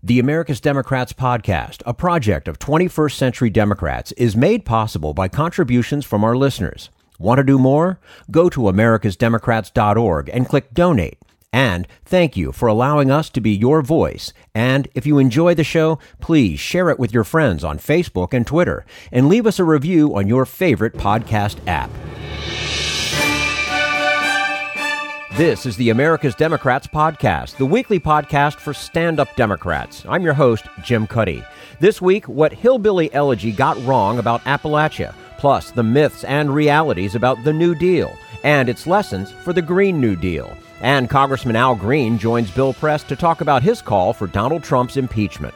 The America's Democrats podcast, a project of 21st Century Democrats, is made possible by contributions from our listeners. Want to do more? Go to americasdemocrats.org and click donate. And thank you for allowing us to be your voice. And if you enjoy the show, please share it with your friends on Facebook and Twitter and leave us a review on your favorite podcast app. This is the America's Democrats podcast, the weekly podcast for stand up Democrats. I'm your host, Jim Cuddy. This week, what Hillbilly Elegy got wrong about Appalachia, plus the myths and realities about the New Deal and its lessons for the Green New Deal. And Congressman Al Green joins Bill Press to talk about his call for Donald Trump's impeachment.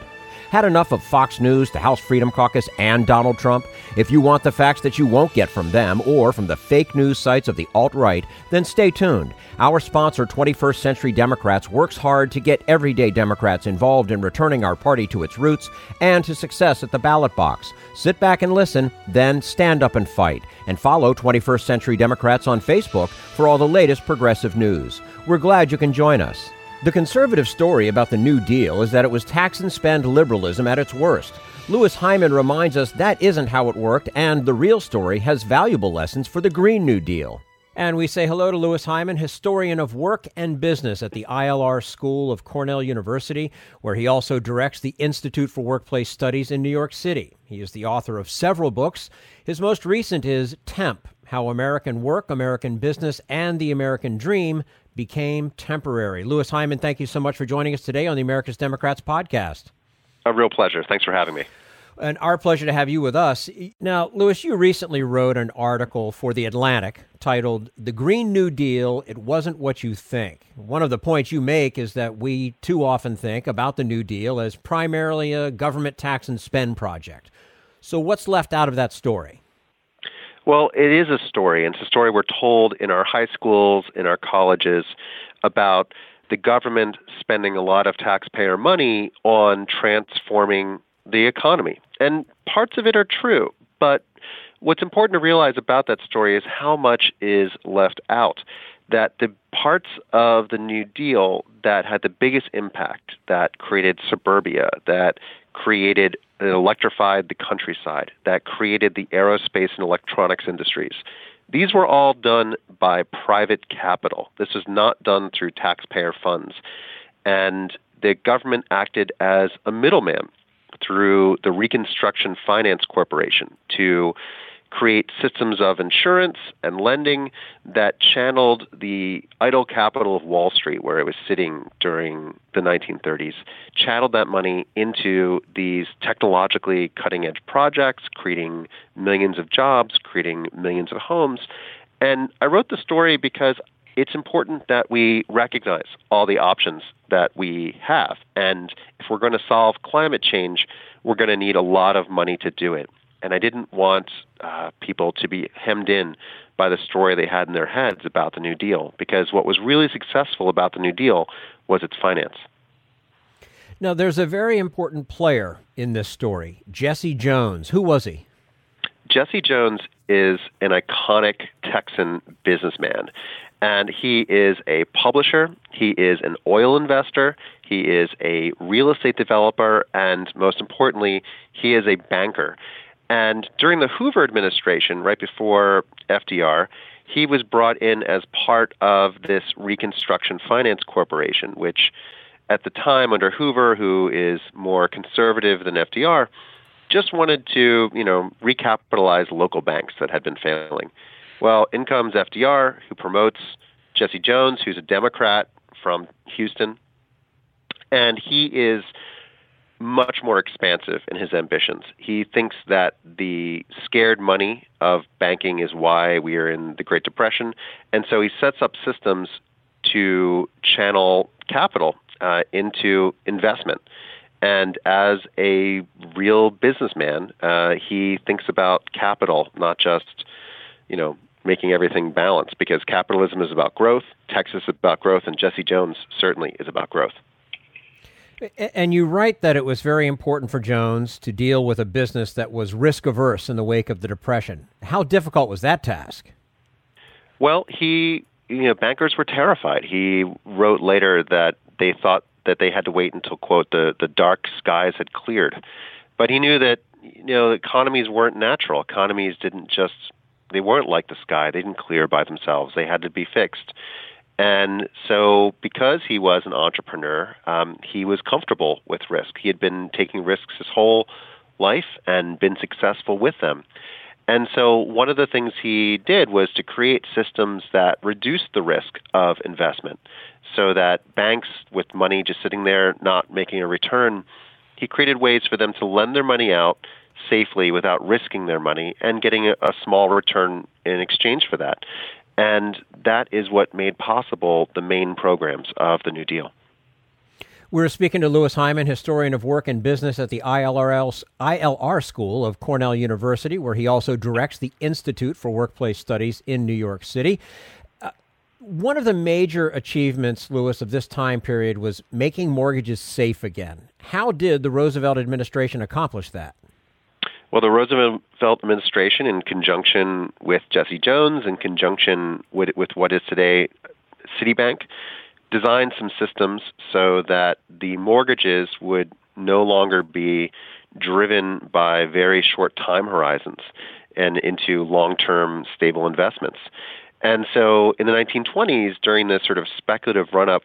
Had enough of Fox News, the House Freedom Caucus, and Donald Trump? If you want the facts that you won't get from them or from the fake news sites of the alt right, then stay tuned. Our sponsor, 21st Century Democrats, works hard to get everyday Democrats involved in returning our party to its roots and to success at the ballot box. Sit back and listen, then stand up and fight. And follow 21st Century Democrats on Facebook for all the latest progressive news. We're glad you can join us. The conservative story about the New Deal is that it was tax and spend liberalism at its worst. Louis Hyman reminds us that isn't how it worked, and the real story has valuable lessons for the Green New Deal. And we say hello to Louis Hyman, historian of work and business at the ILR School of Cornell University, where he also directs the Institute for Workplace Studies in New York City. He is the author of several books. His most recent is Temp How American Work, American Business, and the American Dream became temporary. Louis Hyman, thank you so much for joining us today on the America's Democrats podcast. A real pleasure. Thanks for having me. And our pleasure to have you with us. Now, Louis, you recently wrote an article for The Atlantic titled The Green New Deal It Wasn't What You Think. One of the points you make is that we too often think about the New Deal as primarily a government tax and spend project. So, what's left out of that story? Well, it is a story, and it's a story we're told in our high schools, in our colleges, about the government spending a lot of taxpayer money on transforming the economy. And parts of it are true, but what's important to realize about that story is how much is left out. That the parts of the New Deal that had the biggest impact, that created suburbia, that created and electrified the countryside, that created the aerospace and electronics industries. These were all done by private capital. This was not done through taxpayer funds. And the government acted as a middleman through the Reconstruction Finance Corporation to create systems of insurance and lending that channeled the idle capital of Wall Street, where it was sitting during the 1930s, channeled that money into these technologically cutting edge projects, creating millions of jobs, creating millions of homes. And I wrote the story because it's important that we recognize all the options that we have. And if we're going to solve climate change, we're going to need a lot of money to do it and I didn't want uh, people to be hemmed in by the story they had in their heads about the New Deal, because what was really successful about the New Deal was its finance. Now, there's a very important player in this story, Jesse Jones. Who was he? Jesse Jones is an iconic Texan businessman. And he is a publisher, he is an oil investor, he is a real estate developer, and most importantly, he is a banker. And during the Hoover administration, right before FDR, he was brought in as part of this Reconstruction Finance Corporation, which at the time under Hoover, who is more conservative than FDR, just wanted to, you know, recapitalize local banks that had been failing. Well, in comes FDR, who promotes Jesse Jones, who's a Democrat from Houston, and he is much more expansive in his ambitions. He thinks that the scared money of banking is why we are in the Great Depression, and so he sets up systems to channel capital uh, into investment. And as a real businessman, uh, he thinks about capital, not just, you know, making everything balanced, because capitalism is about growth, Texas is about growth, and Jesse Jones certainly is about growth. And you write that it was very important for Jones to deal with a business that was risk averse in the wake of the Depression. How difficult was that task? Well, he, you know, bankers were terrified. He wrote later that they thought that they had to wait until quote the the dark skies had cleared. But he knew that you know economies weren't natural. Economies didn't just they weren't like the sky. They didn't clear by themselves. They had to be fixed. And so, because he was an entrepreneur, um, he was comfortable with risk. He had been taking risks his whole life and been successful with them. And so, one of the things he did was to create systems that reduced the risk of investment so that banks with money just sitting there not making a return, he created ways for them to lend their money out safely without risking their money and getting a, a small return in exchange for that. And that is what made possible the main programs of the New Deal. We're speaking to Louis Hyman, historian of work and business at the ILR School of Cornell University, where he also directs the Institute for Workplace Studies in New York City. Uh, one of the major achievements, Louis, of this time period was making mortgages safe again. How did the Roosevelt administration accomplish that? Well, the Roosevelt administration, in conjunction with Jesse Jones, in conjunction with, with what is today Citibank, designed some systems so that the mortgages would no longer be driven by very short time horizons and into long-term stable investments. And so in the 1920s, during the sort of speculative run-up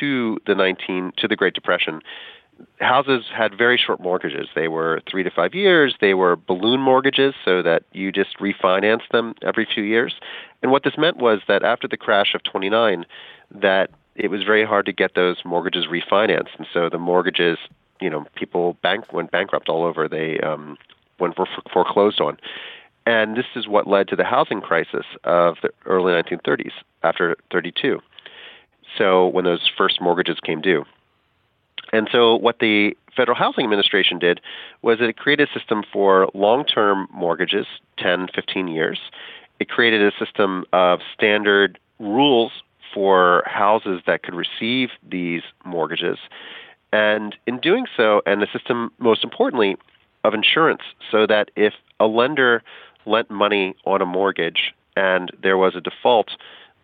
to the 19 to the Great Depression, houses had very short mortgages. They were three to five years. They were balloon mortgages, so that you just refinance them every few years. And what this meant was that after the crash of 29, that it was very hard to get those mortgages refinanced, and so the mortgages, you know, people bank went bankrupt all over. They um, went for foreclosed on. And this is what led to the housing crisis of the early 1930s after 32. So when those first mortgages came due. And so, what the Federal Housing Administration did was it created a system for long term mortgages, 10, 15 years. It created a system of standard rules for houses that could receive these mortgages. And in doing so, and the system, most importantly, of insurance, so that if a lender lent money on a mortgage and there was a default,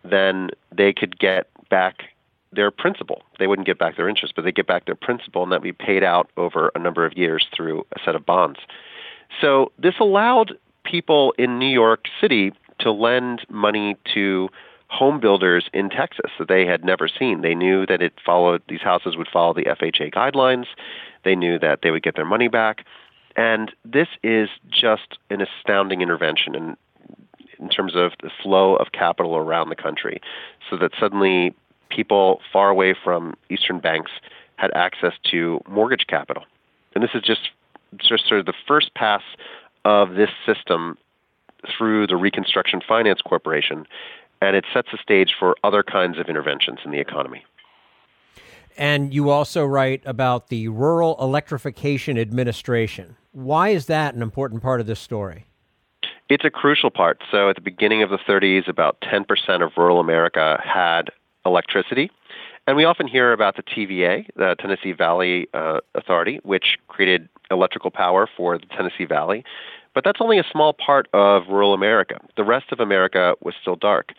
then they could get back their principal. They wouldn't get back their interest, but they get back their principal, and that would be paid out over a number of years through a set of bonds. So this allowed people in New York City to lend money to home builders in Texas that they had never seen. They knew that it followed these houses would follow the FHA guidelines. They knew that they would get their money back. And this is just an astounding intervention in in terms of the flow of capital around the country so that suddenly people far away from Eastern banks had access to mortgage capital. And this is just, just sort of the first pass of this system through the Reconstruction Finance Corporation, and it sets the stage for other kinds of interventions in the economy. And you also write about the Rural Electrification Administration. Why is that an important part of this story? It's a crucial part. So, at the beginning of the 30s, about 10% of rural America had electricity. And we often hear about the TVA, the Tennessee Valley uh, Authority, which created electrical power for the Tennessee Valley. But that's only a small part of rural America. The rest of America was still dark.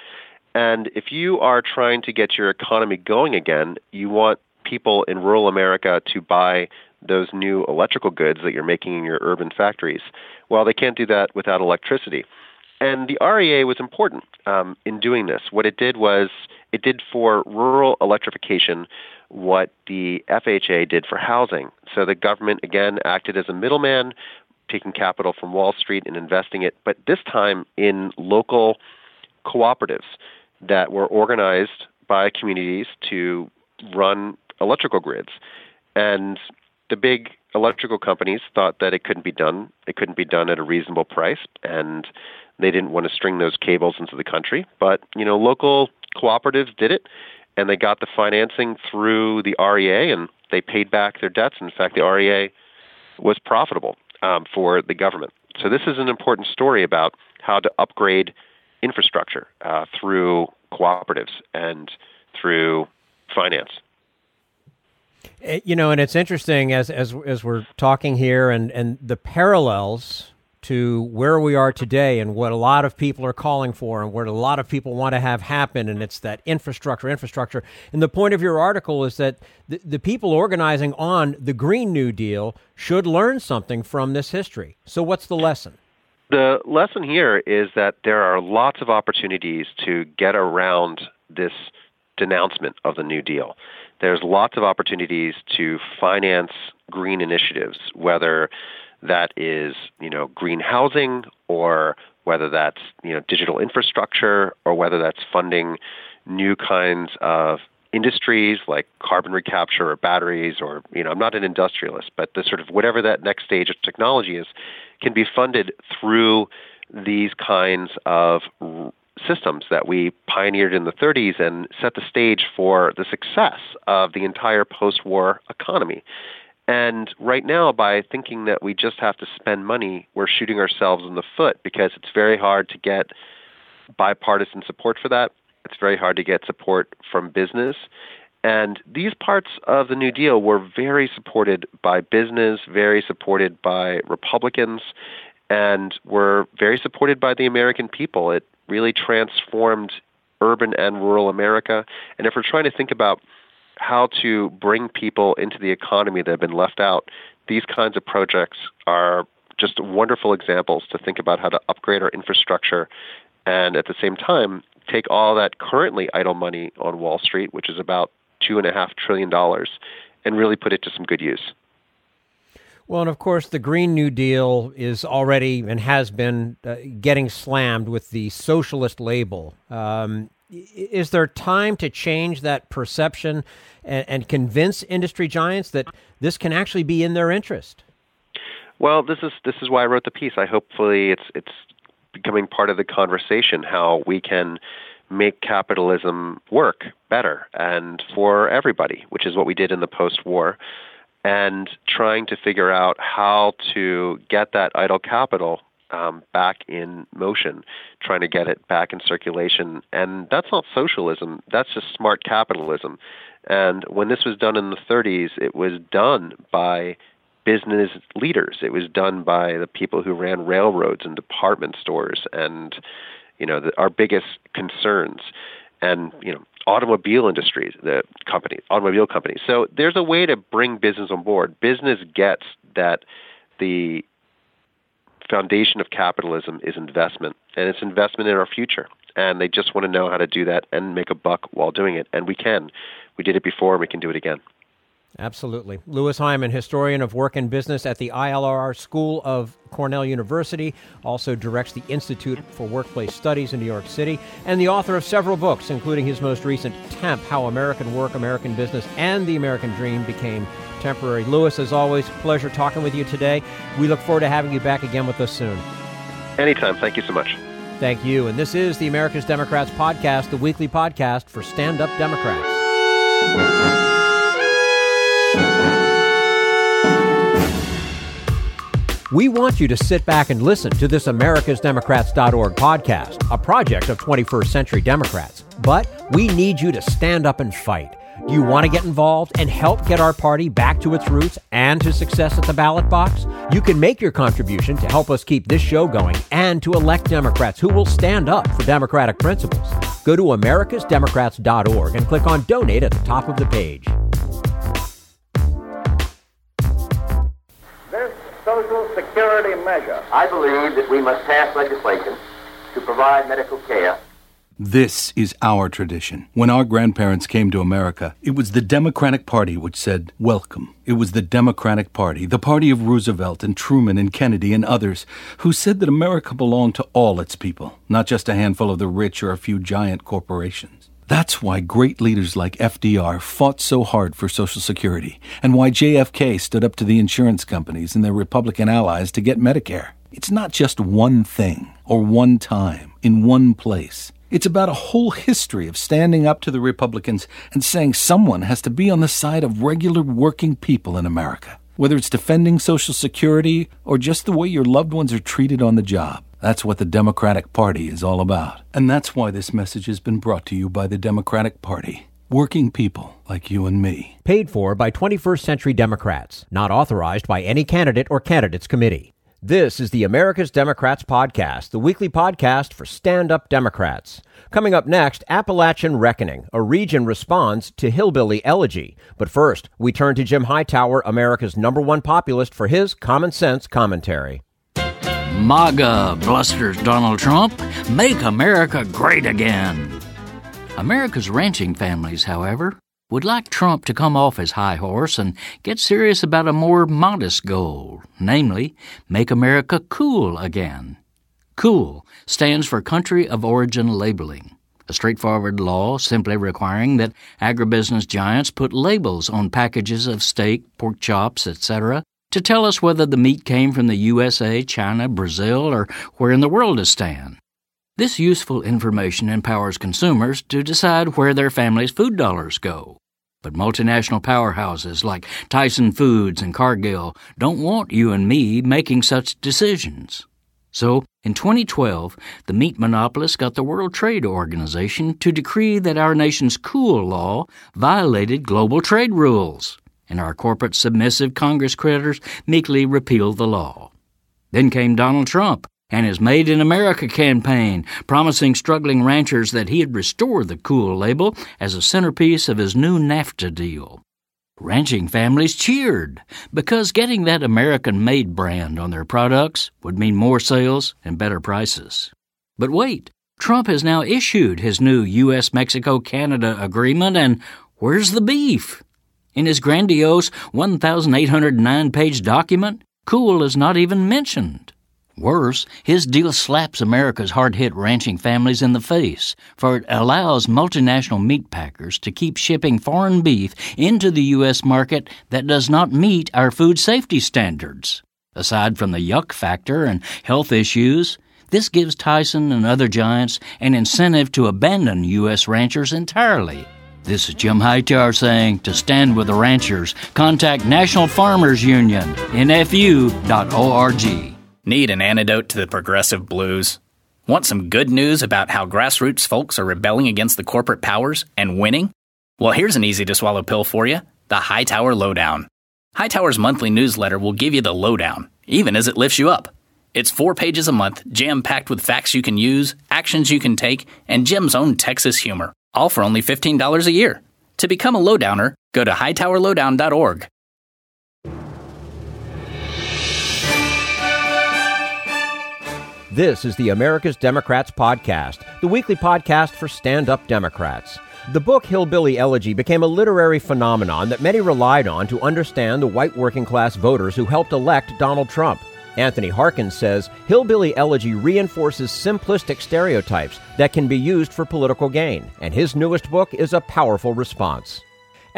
And if you are trying to get your economy going again, you want people in rural America to buy those new electrical goods that you're making in your urban factories. Well, they can't do that without electricity. And the REA was important um, in doing this. What it did was it did for rural electrification what the FHA did for housing. So the government, again, acted as a middleman, taking capital from Wall Street and investing it, but this time in local cooperatives that were organized by communities to run electrical grids. And the big electrical companies thought that it couldn't be done. It couldn't be done at a reasonable price, and they didn't want to string those cables into the country. But you know, local cooperatives did it, and they got the financing through the REA, and they paid back their debts. In fact, the REA was profitable um, for the government. So this is an important story about how to upgrade infrastructure uh, through cooperatives and through finance. Eh, you know, and it's interesting as as as we're talking here, and and the parallels to where we are today and what a lot of people are calling for and what a lot of people want to have happen. And it's that infrastructure, infrastructure. And the point of your article is that the, the people organizing on the Green New Deal should learn something from this history. So, what's the lesson? The lesson here is that there are lots of opportunities to get around this denouncement of the New Deal. There's lots of opportunities to finance green initiatives, whether that is you know green housing or whether that's you know digital infrastructure or whether that's funding new kinds of industries like carbon recapture or batteries or you know I'm not an industrialist but the sort of whatever that next stage of technology is can be funded through these kinds of systems that we pioneered in the 30s and set the stage for the success of the entire post-war economy and right now, by thinking that we just have to spend money, we're shooting ourselves in the foot because it's very hard to get bipartisan support for that. It's very hard to get support from business. And these parts of the New Deal were very supported by business, very supported by Republicans, and were very supported by the American people. It really transformed urban and rural America. And if we're trying to think about how to bring people into the economy that have been left out, these kinds of projects are just wonderful examples to think about how to upgrade our infrastructure and at the same time take all that currently idle money on Wall Street, which is about two and a half trillion dollars, and really put it to some good use. Well, and of course, the Green New Deal is already and has been uh, getting slammed with the socialist label. Um, is there time to change that perception and, and, convince industry giants that this can actually be in their interest? Well, this is this is why I wrote the piece. I hopefully it's it's becoming part of the conversation how we can make capitalism work better and for everybody, which is what we did in the post-war, and trying to figure out how to get that idle capital um, back in motion, trying to get it back in circulation. And that's not socialism, that's just smart capitalism. And when this was done in the 30s, it was done by business leaders. It was done by the people who ran railroads and department stores and you know the, our biggest concerns and you know automobile industries the companies automobile companies so there's a way to bring business on board business gets that the foundation of capitalism is investment, and it's investment in our future. And they just want to know how to do that and make a buck while doing it. And we can. We did it before, and we can do it again. Absolutely. Louis Hyman, historian of work and business at the ILR School of Cornell University, also directs the Institute for Workplace Studies in New York City, and the author of several books, including his most recent Temp How American Work, American Business, and the American Dream Became Temporary. Louis, as always, pleasure talking with you today. We look forward to having you back again with us soon. Anytime. Thank you so much. Thank you. And this is the America's Democrats podcast, the weekly podcast for stand up Democrats. We want you to sit back and listen to this AmericasDemocrats.org podcast, a project of 21st Century Democrats. But we need you to stand up and fight. Do you want to get involved and help get our party back to its roots and to success at the ballot box? You can make your contribution to help us keep this show going and to elect Democrats who will stand up for democratic principles. Go to americasdemocrats.org and click on donate at the top of the page. This social Security measure. I believe that we must pass legislation to provide medical care. This is our tradition. When our grandparents came to America, it was the Democratic Party which said, Welcome. It was the Democratic Party, the party of Roosevelt and Truman and Kennedy and others, who said that America belonged to all its people, not just a handful of the rich or a few giant corporations. That's why great leaders like FDR fought so hard for Social Security, and why JFK stood up to the insurance companies and their Republican allies to get Medicare. It's not just one thing, or one time, in one place. It's about a whole history of standing up to the Republicans and saying someone has to be on the side of regular working people in America, whether it's defending Social Security or just the way your loved ones are treated on the job. That's what the Democratic Party is all about. And that's why this message has been brought to you by the Democratic Party. Working people like you and me. Paid for by 21st Century Democrats. Not authorized by any candidate or candidates committee. This is the America's Democrats Podcast, the weekly podcast for stand up Democrats. Coming up next, Appalachian Reckoning, a region responds to Hillbilly Elegy. But first, we turn to Jim Hightower, America's number one populist, for his common sense commentary. MAGA blusters Donald Trump, make America great again. America's ranching families, however, would like Trump to come off his high horse and get serious about a more modest goal, namely, make America cool again. COOL stands for Country of Origin Labeling, a straightforward law simply requiring that agribusiness giants put labels on packages of steak, pork chops, etc., to tell us whether the meat came from the USA, China, Brazil, or where in the world to stand. This useful information empowers consumers to decide where their family's food dollars go. But multinational powerhouses like Tyson Foods and Cargill don't want you and me making such decisions. So, in 2012, the meat monopolists got the World Trade Organization to decree that our nation's cool law violated global trade rules, and our corporate submissive Congress critters meekly repealed the law. Then came Donald Trump and his Made in America campaign, promising struggling ranchers that he'd restore the cool label as a centerpiece of his new NAFTA deal. Ranching families cheered because getting that American made brand on their products would mean more sales and better prices. But wait, Trump has now issued his new U.S. Mexico Canada agreement, and where's the beef? In his grandiose 1,809 page document, cool is not even mentioned. Worse, his deal slaps America's hard hit ranching families in the face, for it allows multinational meat packers to keep shipping foreign beef into the U.S. market that does not meet our food safety standards. Aside from the yuck factor and health issues, this gives Tyson and other giants an incentive to abandon U.S. ranchers entirely. This is Jim Hightower saying to stand with the ranchers, contact National Farmers Union, nfu.org. Need an antidote to the progressive blues? Want some good news about how grassroots folks are rebelling against the corporate powers and winning? Well, here's an easy to swallow pill for you the Hightower Lowdown. Hightower's monthly newsletter will give you the lowdown, even as it lifts you up. It's four pages a month, jam packed with facts you can use, actions you can take, and Jim's own Texas humor, all for only $15 a year. To become a lowdowner, go to hightowerlowdown.org. This is the America's Democrats Podcast, the weekly podcast for stand up Democrats. The book Hillbilly Elegy became a literary phenomenon that many relied on to understand the white working class voters who helped elect Donald Trump. Anthony Harkins says Hillbilly Elegy reinforces simplistic stereotypes that can be used for political gain, and his newest book is a powerful response.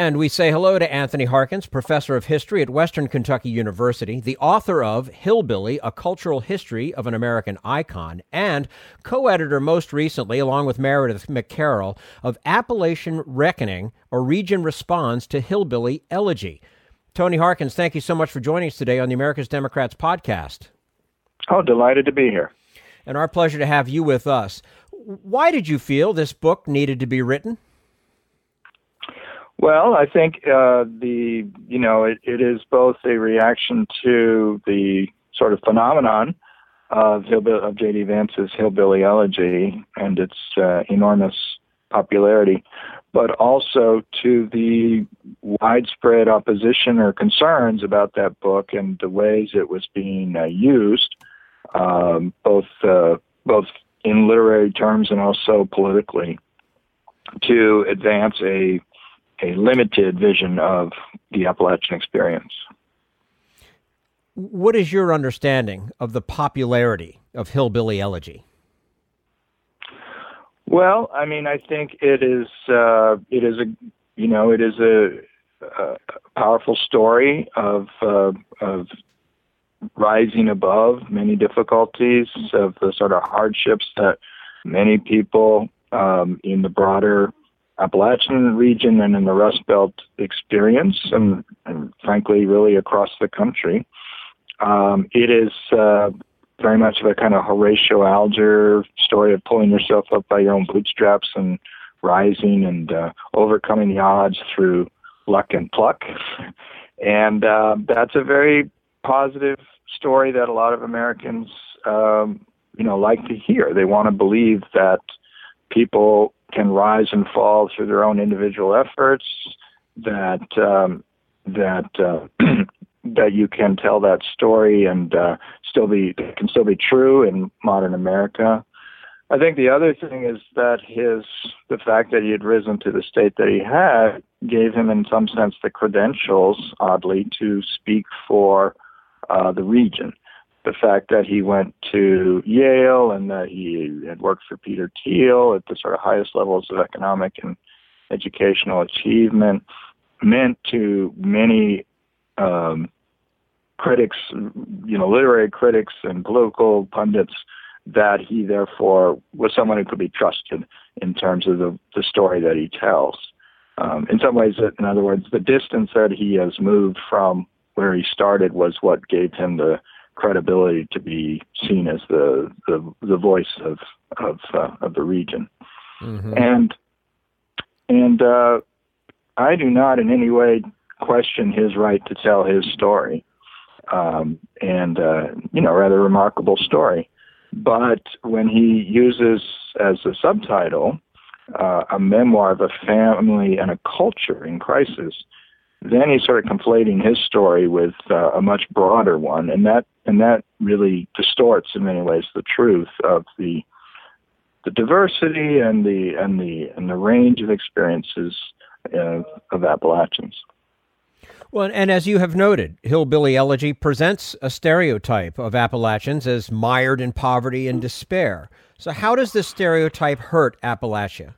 And we say hello to Anthony Harkins, professor of history at Western Kentucky University, the author of Hillbilly, A Cultural History of an American Icon, and co editor most recently, along with Meredith McCarroll, of Appalachian Reckoning, A Region Response to Hillbilly Elegy. Tony Harkins, thank you so much for joining us today on the America's Democrats podcast. Oh, delighted to be here. And our pleasure to have you with us. Why did you feel this book needed to be written? Well, I think uh, the you know it, it is both a reaction to the sort of phenomenon of of J.D. Vance's Hillbilly Elegy and its uh, enormous popularity, but also to the widespread opposition or concerns about that book and the ways it was being uh, used, um, both uh, both in literary terms and also politically, to advance a a limited vision of the Appalachian experience. What is your understanding of the popularity of Hillbilly Elegy? Well, I mean, I think it is uh, it is a you know it is a, a powerful story of uh, of rising above many difficulties of the sort of hardships that many people um, in the broader Appalachian region and in the Rust Belt experience, and, and frankly, really across the country. Um, it is uh, very much of a kind of Horatio Alger story of pulling yourself up by your own bootstraps and rising and uh, overcoming the odds through luck and pluck. And uh, that's a very positive story that a lot of Americans, um, you know, like to hear. They want to believe that people can rise and fall through their own individual efforts. That um, that uh, that you can tell that story and uh, still be can still be true in modern America. I think the other thing is that his the fact that he had risen to the state that he had gave him, in some sense, the credentials, oddly, to speak for uh, the region. The fact that he went to Yale and that he had worked for Peter Thiel at the sort of highest levels of economic and educational achievement meant to many um, critics, you know, literary critics and political pundits that he therefore was someone who could be trusted in terms of the, the story that he tells. Um, in some ways, in other words, the distance that he has moved from where he started was what gave him the credibility to be seen as the the, the voice of of, uh, of the region. Mm-hmm. And and uh, I do not in any way question his right to tell his story, um, and uh, you know, rather remarkable story. But when he uses as a subtitle uh, a memoir of a family and a culture in crisis, then he's sort of conflating his story with uh, a much broader one, and that and that really distorts in many ways the truth of the the diversity and the and the and the range of experiences uh, of Appalachians. Well, and as you have noted, Hillbilly Elegy presents a stereotype of Appalachians as mired in poverty and despair. So, how does this stereotype hurt Appalachia?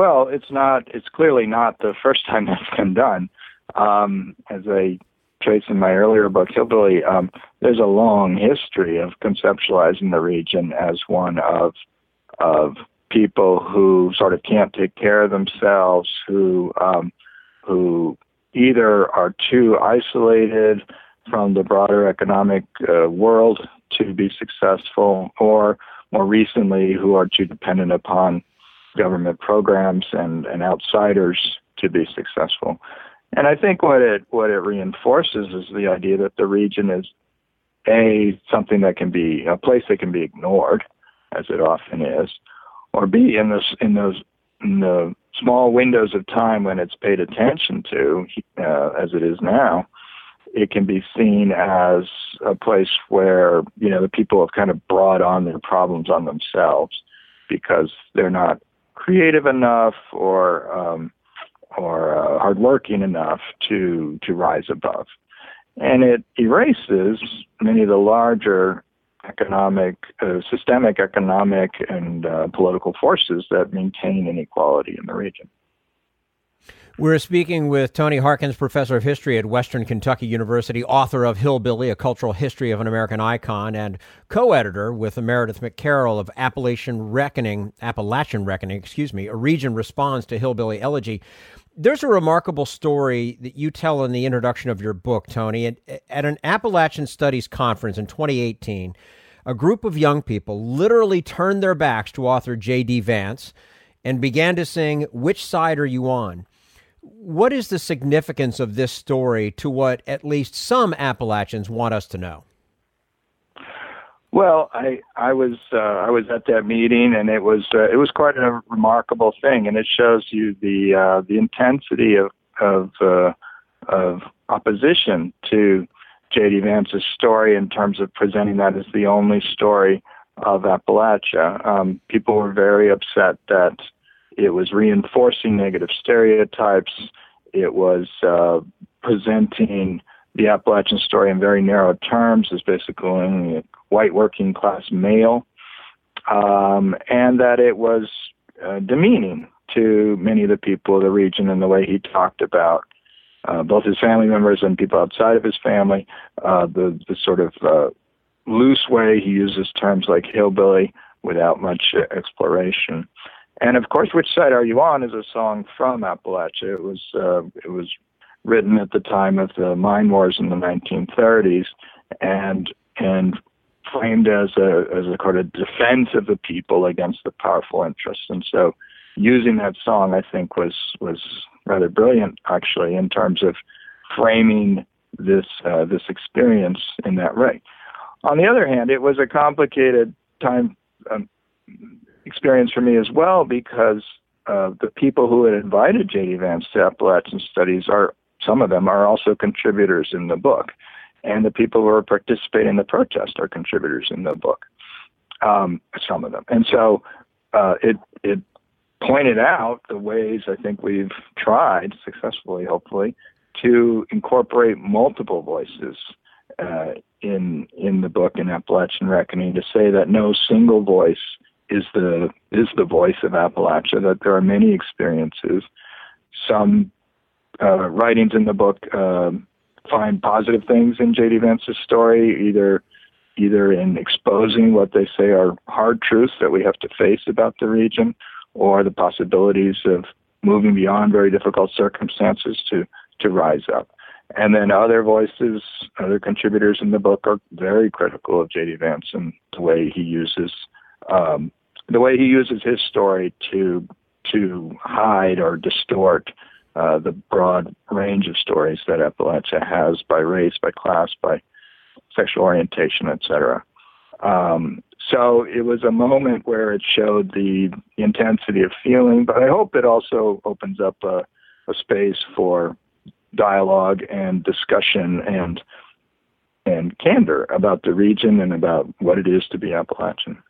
Well, it's not. It's clearly not the first time that's been done. Um, as I trace in my earlier book, Hillbilly, um, there's a long history of conceptualizing the region as one of of people who sort of can't take care of themselves, who um, who either are too isolated from the broader economic uh, world to be successful, or more recently, who are too dependent upon government programs and, and outsiders to be successful. And I think what it what it reinforces is the idea that the region is a something that can be a place that can be ignored, as it often is, or b in this in those in the small windows of time when it's paid attention to, uh, as it is now, it can be seen as a place where you know the people have kind of brought on their problems on themselves because they're not creative enough or um, or uh, hardworking enough to to rise above, and it erases many of the larger economic, uh, systemic economic and uh, political forces that maintain inequality in the region. We're speaking with Tony Harkins, professor of history at Western Kentucky University, author of Hillbilly, A Cultural History of an American Icon, and co-editor with Meredith McCarroll of Appalachian Reckoning, Appalachian Reckoning, excuse me, a region responds to Hillbilly Elegy. There's a remarkable story that you tell in the introduction of your book, Tony. At, at an Appalachian Studies conference in 2018, a group of young people literally turned their backs to author J.D. Vance and began to sing, Which Side Are You On? What is the significance of this story to what at least some Appalachians want us to know? Well, I I was uh, I was at that meeting, and it was uh, it was quite a remarkable thing, and it shows you the uh, the intensity of of uh, of opposition to J.D. Vance's story in terms of presenting that as the only story of Appalachia. Um, people were very upset that it was reinforcing negative stereotypes. It was uh, presenting the Appalachian story in very narrow terms as basically a white working class male, um, and that it was uh, demeaning to many of the people of the region and the way he talked about uh, both his family members and people outside of his family. Uh, the, the sort of uh, loose way he uses terms like hillbilly without much exploration. And of course, "Which Side Are You On" is a song from Appalachia. It was uh, it was written at the time of the mine wars in the 1930s, and and framed as a as a kind of defense of the people against the powerful interests. And so, using that song, I think was was rather brilliant, actually, in terms of framing this uh, this experience in that way. On the other hand, it was a complicated time um, experience for me as well because uh, the people who had invited J.D. Vance to Appalachian Studies are some of them are also contributors in the book, and the people who are participating in the protest are contributors in the book. Um, some of them, and so uh, it it pointed out the ways I think we've tried successfully, hopefully, to incorporate multiple voices uh, in in the book in Appalachian Reckoning to say that no single voice is the is the voice of Appalachia. That there are many experiences. Some uh, writings in the book uh, find positive things in J.D. Vance's story, either either in exposing what they say are hard truths that we have to face about the region, or the possibilities of moving beyond very difficult circumstances to to rise up. And then other voices, other contributors in the book are very critical of J.D. Vance and the way he uses um, the way he uses his story to to hide or distort uh, the broad range of stories that Appalachia has by race, by class, by sexual orientation, etc. Um, so it was a moment where it showed the intensity of feeling, but I hope it also opens up a, a space for dialogue and discussion and and candor about the region and about what it is to be Appalachian.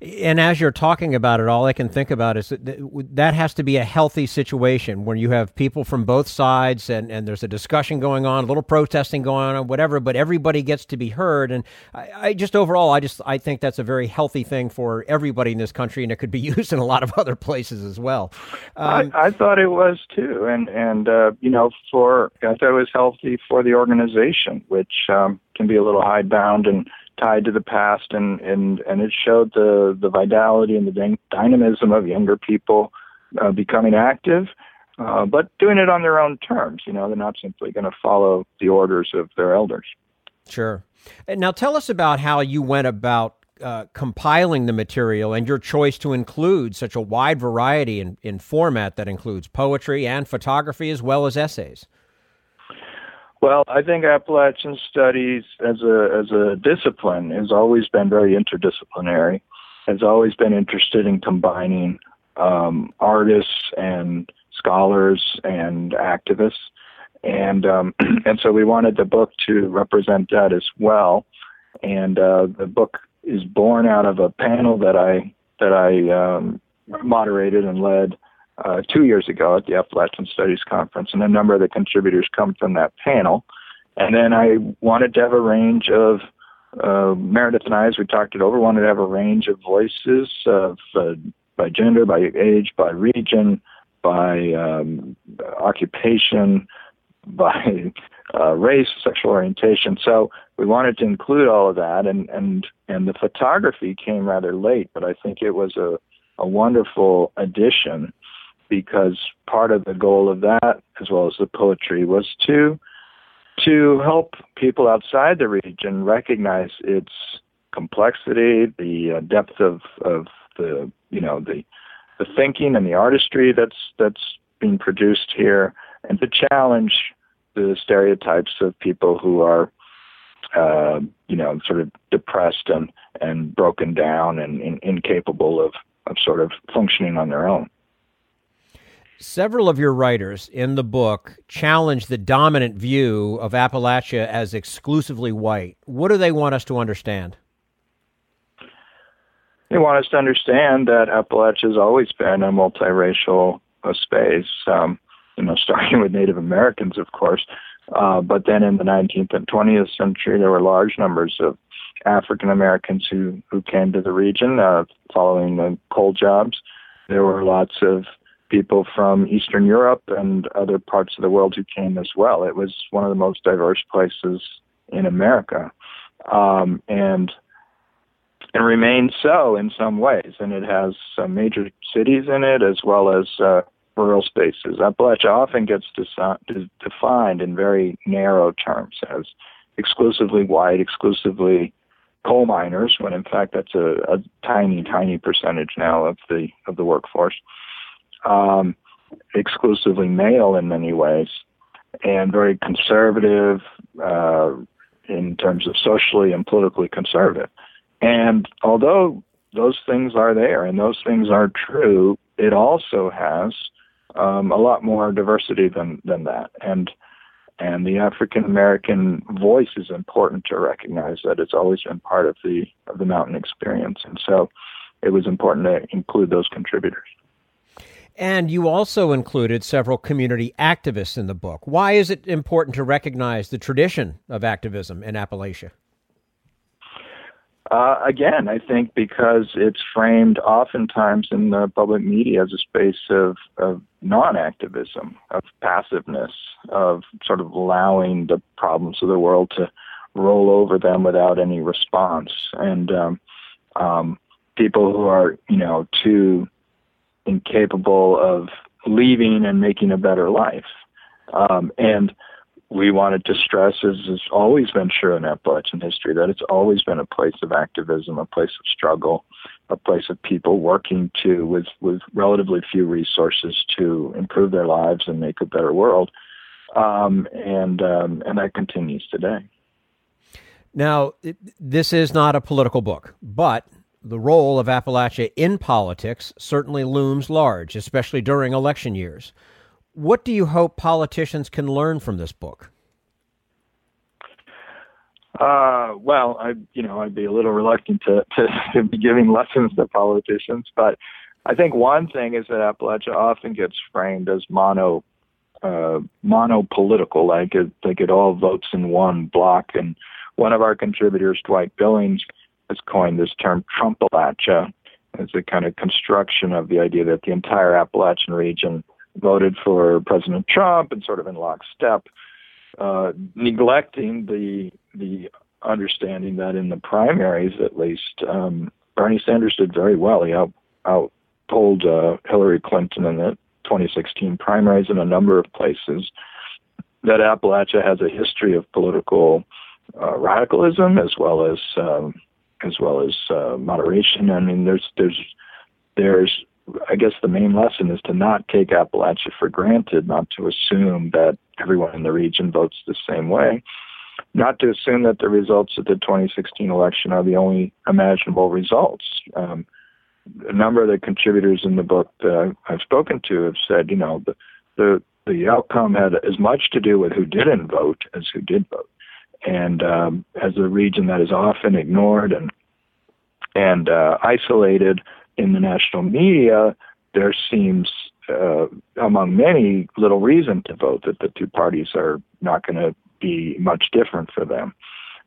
And as you're talking about it, all I can think about is that that has to be a healthy situation where you have people from both sides and, and there's a discussion going on, a little protesting going on, whatever, but everybody gets to be heard. And I, I just overall, I just I think that's a very healthy thing for everybody in this country, and it could be used in a lot of other places as well. Um, I, I, thought it was too, and and uh, you know, for I thought it was healthy for the organization, which um, can be a little hidebound and tied to the past, and and and it showed the the vitality and the dynamism of younger people uh, becoming active, uh, but doing it on their own terms. You know, they're not simply going to follow the orders of their elders. Sure. And now tell us about how you went about uh, compiling the material and your choice to include such a wide variety in, in format that includes poetry and photography as well as essays. Well, I think Appalachian studies as a as a discipline has always been very interdisciplinary. Has always been interested in combining um, artists and scholars and activists, and um, and so we wanted the book to represent that as well. And uh, the book is born out of a panel that I that I um, moderated and led uh, two years ago at the Appalachian Studies Conference, and a number of the contributors come from that panel. And then I wanted to have a range of uh, Meredith and I, as we talked it over, wanted to have a range of voices of uh, by gender, by age, by region, by um, occupation, by uh, race, sexual orientation. So we wanted to include all of that, and and and the photography came rather late, but I think it was a a wonderful addition because part of the goal of that, as well as the poetry, was to to help people outside the region recognize its complexity, the uh, depth of, of the you know the the thinking and the artistry that's that's being produced here, and to challenge the stereotypes of people who are uh, you know sort of depressed and and broken down and, and incapable of of sort of functioning on their own. Several of your writers in the book challenge the dominant view of Appalachia as exclusively white. What do they want us to understand? They want us to understand that Appalachia has always been a multiracial space. Um, you know, starting with Native Americans, of course, uh, but then in the 19th and 20th century, there were large numbers of African Americans who who came to the region uh, following the coal jobs. There were lots of people from Eastern Europe and other parts of the world who came as well. It was one of the most diverse places in America, um, and and remains so in some ways. And it has major cities in it as well as uh, rural spaces. Appalachia often gets defined in very narrow terms as exclusively white, exclusively coal miners, when in fact that's a, a tiny, tiny percentage now of the of the workforce um, exclusively male in many ways. and very conservative uh, in terms of socially and politically conservative. And although those things are there and those things are true, it also has um, a lot more diversity than than that. And and the African American voice is important to recognize that it's always been part of the of the mountain experience. And so it was important to include those contributors. And you also included several community activists in the book. Why is it important to recognize the tradition of activism in Appalachia? Uh, again, I think because it's framed oftentimes in the public media as a space of, of non activism, of passiveness, of sort of allowing the problems of the world to roll over them without any response. And um, um, people who are, you know, too incapable of leaving and making a better life. Um, and we wanted to stress, as has always been true in Appalachian history, that it's always been a place of activism, a place of struggle, a place of people working to, with, with relatively few resources, to improve their lives and make a better world. Um, and um, and that continues today. Now, this is not a political book, but the role of Appalachia in politics certainly looms large, especially during election years. What do you hope politicians can learn from this book? Uh, well, I, you know, I'd be a little reluctant to, to, to be giving lessons to politicians, but I think one thing is that Appalachia often gets framed as mono, uh, monopolitical, like it, like it all votes in one block. And one of our contributors, Dwight Billings, has coined this term Trumpalachia as a kind of construction of the idea that the entire Appalachian region voted for President Trump and sort of in lockstep, uh, neglecting the the understanding that in the primaries, at least, um, Bernie Sanders did very well. He out out pulled uh, Hillary Clinton in the 2016 primaries in a number of places. That Appalachia has a history of political uh, radicalism as well as um, as well as uh, moderation. I mean, there's there's there's I guess the main lesson is to not take Appalachia for granted, not to assume that everyone in the region votes the same way, not to assume that the results of the 2016 election are the only imaginable results. Um, a number of the contributors in the book that I've spoken to have said, you know, the the the outcome had as much to do with who didn't vote as who did vote and um, as a region that is often ignored and and uh, isolated in the national media, there seems, uh, among many, little reason to vote that the two parties are not going to be much different for them.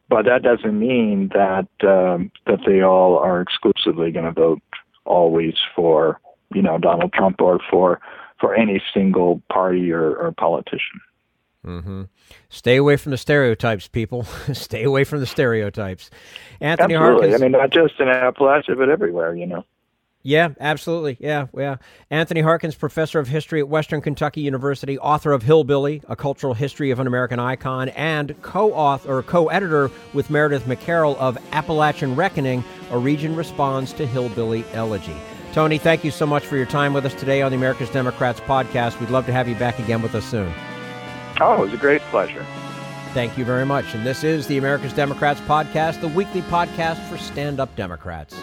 But that doesn't mean that um, that they all are exclusively going to vote always for you know Donald Trump or for for any single party or, or politician. Mm-hmm. Stay away from the stereotypes, people. Stay away from the stereotypes. Anthony Absolutely. Harkins. I mean, not just in Appalachia, but everywhere, you know. Yeah, absolutely. Yeah, yeah. Anthony Harkins, professor of history at Western Kentucky University, author of Hillbilly, A Cultural History of an American Icon, and co-author or co-editor with Meredith McCarroll of Appalachian Reckoning, A Region Responds to Hillbilly Elegy. Tony, thank you so much for your time with us today on the America's Democrats podcast. We'd love to have you back again with us soon. Oh, it was a great pleasure. Thank you very much. And this is the America's Democrats podcast, the weekly podcast for stand up Democrats.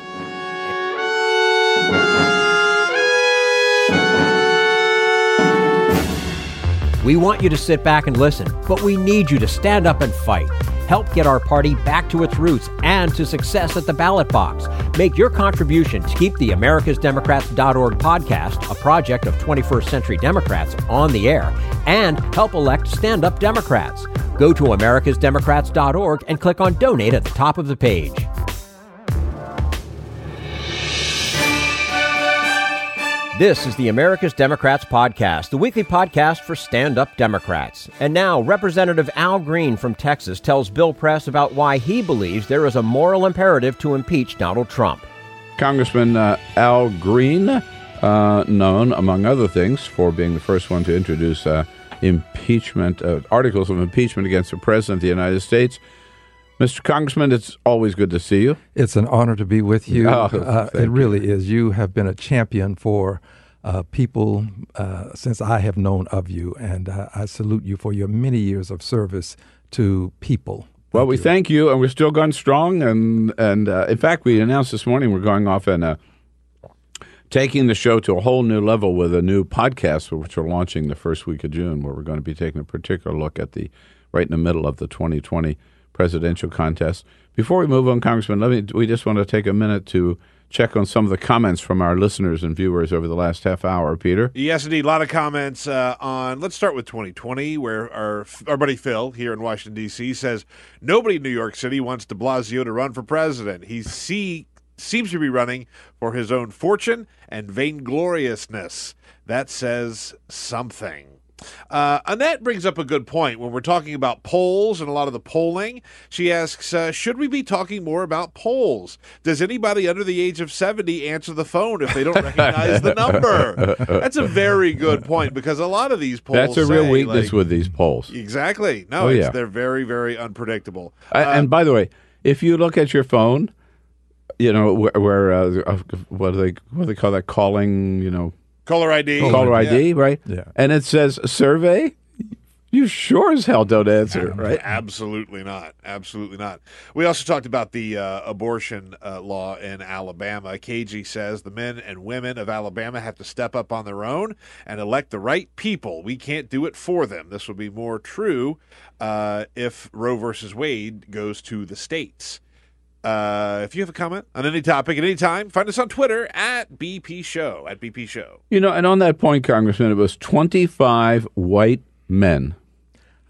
We want you to sit back and listen, but we need you to stand up and fight. Help get our party back to its roots and to success at the ballot box. Make your contribution to keep the AmericasDemocrats.org podcast, a project of 21st Century Democrats, on the air, and help elect stand up Democrats. Go to AmericasDemocrats.org and click on Donate at the top of the page. This is the America's Democrats Podcast, the weekly podcast for stand up Democrats. And now, Representative Al Green from Texas tells Bill Press about why he believes there is a moral imperative to impeach Donald Trump. Congressman uh, Al Green, uh, known, among other things, for being the first one to introduce uh, impeachment, uh, articles of impeachment against the President of the United States. Mr. Congressman, it's always good to see you. It's an honor to be with you. Oh, uh, it really is. You have been a champion for uh, people uh, since I have known of you, and uh, I salute you for your many years of service to people. Well, we thank you, and we're still going strong. And and uh, in fact, we announced this morning we're going off and uh, taking the show to a whole new level with a new podcast, which we're launching the first week of June, where we're going to be taking a particular look at the right in the middle of the 2020 presidential contest. Before we move on, Congressman, let me. We just want to take a minute to check on some of the comments from our listeners and viewers over the last half hour. Peter, yes, indeed, a lot of comments uh, on. Let's start with 2020, where our our buddy Phil here in Washington D.C. says nobody in New York City wants De Blasio to run for president. He see seems to be running for his own fortune and vaingloriousness. That says something. Uh, Annette brings up a good point when we're talking about polls and a lot of the polling. She asks, uh, should we be talking more about polls? Does anybody under the age of 70 answer the phone if they don't recognize the number? That's a very good point because a lot of these polls. That's a real say, weakness like, with these polls. Exactly. No, Oh, it's, yeah. they're very, very unpredictable. Uh, Uh, and by the way, if you look at your phone, you know where, where uh, uh, what do they what do they call that calling? You know, caller ID. caller ID, Yeah. right? Yeah. And it says survey. You sure as hell don't answer, right? Absolutely not. Absolutely not. We also talked about the uh, abortion uh, law in Alabama. KG says the men and women of Alabama have to step up on their own and elect the right people. We can't do it for them. This will be more true uh, if Roe versus Wade goes to the states. Uh, if you have a comment on any topic at any time, find us on Twitter at BP Show. At BP Show. You know, and on that point, Congressman, it was twenty five white men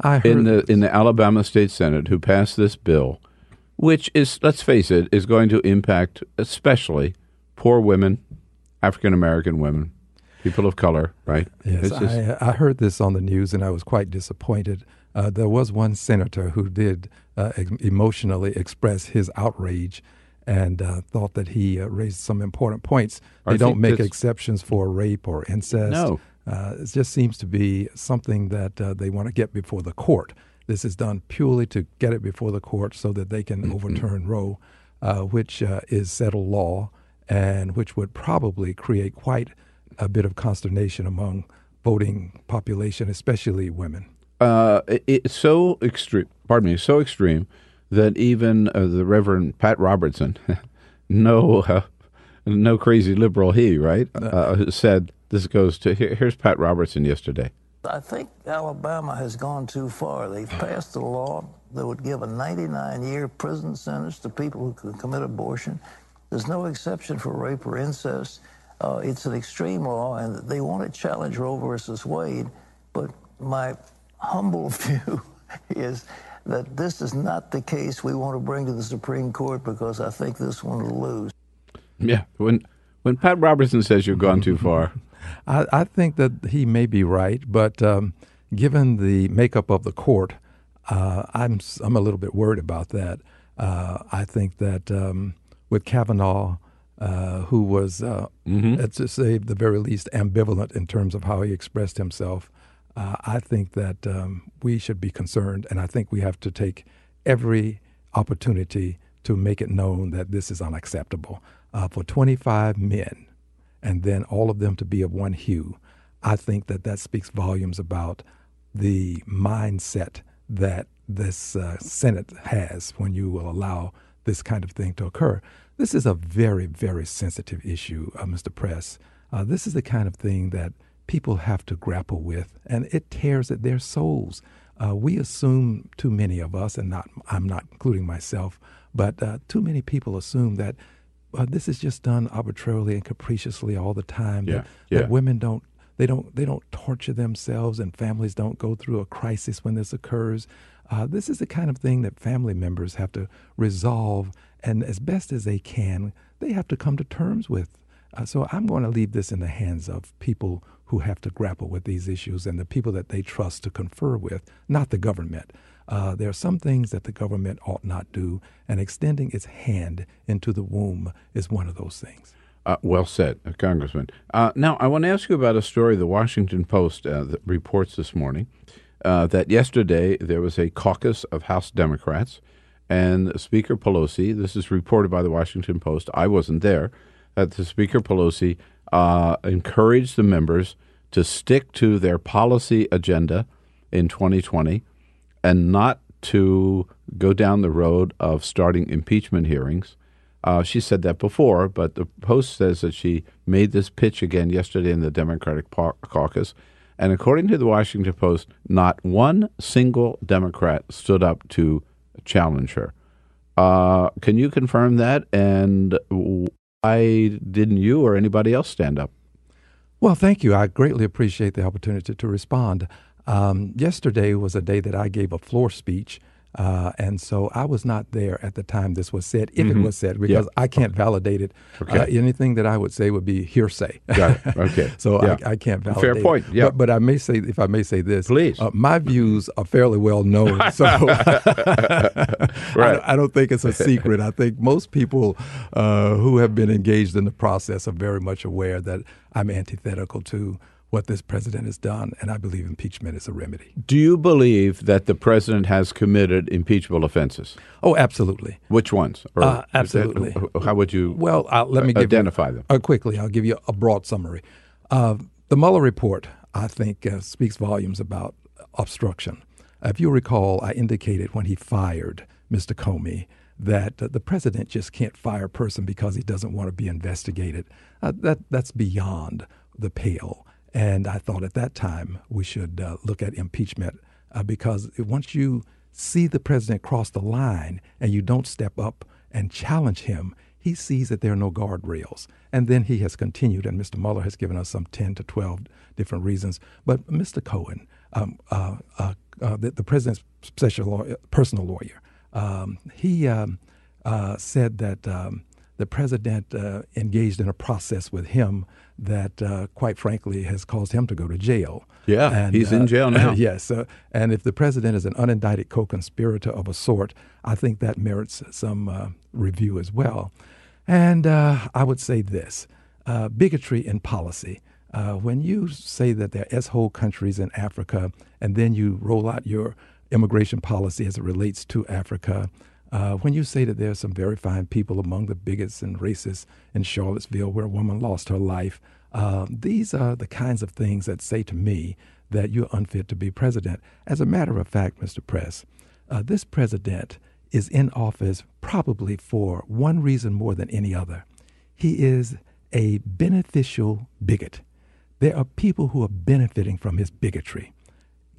I heard in the in the Alabama State Senate who passed this bill, which is let's face it, is going to impact especially poor women, African American women, people of color, right? Yes, just- I, I heard this on the news and I was quite disappointed. Uh, there was one senator who did uh, emotionally express his outrage and uh, thought that he uh, raised some important points. I They don't make that's- exceptions for rape or incest. No. Uh, it just seems to be something that uh, they want to get before the court. This is done purely to get it before the court so that they can overturn Roe, uh, which uh, is settled law and which would probably create quite a bit of consternation among voting population, especially women. uh, it, it's so extreme. Pardon me, so extreme that even uh, the Reverend Pat Robertson, no, uh, no crazy liberal he, right, uh, said this goes to. Here, here's Pat Robertson yesterday. I think Alabama has gone too far. They've passed a law that would give a 99 year prison sentence to people who could commit abortion. There's no exception for rape or incest. Uh, it's an extreme law, and they want to challenge Roe versus Wade. But my humble view is that this is not the case we want to bring to the Supreme Court because I think this one will lose. Yeah, when when Pat Robertson says you've gone too far, I, I think that he may be right, but um, given the makeup of the court, uh, I'm s- I'm a little bit worried about that. Uh, I think that um, with Kavanaugh, uh, who was, uh, let's just say, the very least ambivalent in terms of how he expressed himself, uh, I think that um, we should be concerned, and I think we have to take every opportunity to make it known that this is unacceptable. Uh, for 25 men, and then all of them to be of one hue, I think that that speaks volumes about the mindset that this uh, Senate has when you will allow this kind of thing to occur. This is a very, very sensitive issue, uh, Mr. Press. Uh, this is the kind of thing that people have to grapple with, and it tears at their souls. Uh, we assume too many of us, and not I'm not including myself, but uh, too many people assume that uh, this is just done arbitrarily and capriciously all the time. Yeah, That, yeah. that women don't they don't they don't torture themselves, and families don't go through a crisis when this occurs. Uh, this is the kind of thing that family members have to resolve, and as best as they can, they have to come to terms with. Uh, so I'm going to leave this in the hands of people who have to grapple with these issues and the people that they trust to confer with, not the government. Uh, there are some things that the government ought not do, and extending its hand into the womb is one of those things. Uh, well said, uh, Congressman. Uh, now, I want to ask you about a story the Washington Post uh, reports this morning uh, that yesterday there was a caucus of House Democrats, and Speaker Pelosi, this is reported by the Washington Post, I wasn't there, that the Speaker Pelosi uh, encouraged the members to stick to their policy agenda in 2020 and not to go down the road of starting impeachment hearings. Uh, she said that before, but the Post says that she made this pitch again yesterday in the Democratic caucus. And according to the Washington Post, not one single Democrat stood up to challenge her. Uh, can you confirm that? And why didn't you or anybody else stand up? Well, thank you. I greatly appreciate the opportunity to respond. Um, yesterday was a day that I gave a floor speech uh, and so I was not there at the time this was said, if mm-hmm. it was said, because I can't validate it. Okay. Uh, anything that I would say would be hearsay. Got it. Okay. so yeah. I, I, can't validate. Fair point. Yeah. But, but, I may say, if I may say this, please. Uh, my views are fairly well known, so right. I, I, don't think it's a secret. I think most people uh, who have been engaged in the process are very much aware that I'm antithetical to what this president has done, and I believe impeachment is a remedy. Do you believe that the president has committed impeachable offenses? Oh, absolutely. Which ones? Uh, absolutely. That, how would you? Well, uh, let me identify you, them uh, quickly. I'll give you a broad summary. Uh, the Mueller report, I think, uh, speaks volumes about obstruction. If you recall, I indicated when he fired Mr. Comey that the president just can't fire a person because he doesn't want to be investigated. That that's beyond the pale. And I thought at that time we should uh, look at impeachment uh, because once you see the president cross the line and you don't step up and challenge him, he sees that there are no guardrails. And then he has continued, and Mr. Mueller has given us some 10 to 12 different reasons. But Mr. Cohen, um, uh, uh, uh, the, the, president's lawyer, personal lawyer, um, he um, uh, said that um, the president engaged in a process with him that, uh, quite frankly, has caused him to go to jail. Yeah, and, he's in uh, jail now. yes, uh, and if the president is an unindicted co-conspirator of a sort, I think that merits some uh, review as well. And I would say this: bigotry in policy. when you say that there are S-hole countries in Africa, and then you roll out your immigration policy as it relates to Africa, uh, when you say that there are some very fine people among the bigots and racists in Charlottesville where a woman lost her life, uh, these are the kinds of things that say to me that you're unfit to be president. As a matter of fact, Mr. Press, uh, this president is in office probably for one reason more than any other. He is a beneficial bigot. There are people who are benefiting from his bigotry.